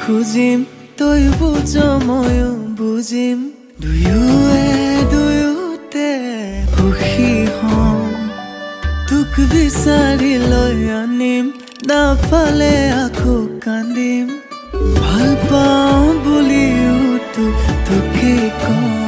খুজিম তই বুজ ময়ো বুজিম। দুয়োৱে দুয়োতে সুখী হম। তোক বিচাৰি লৈ আনিম নাফালে আকৌ কান্দিম। ভাল পাওঁ বুলিও তোক তোকে কম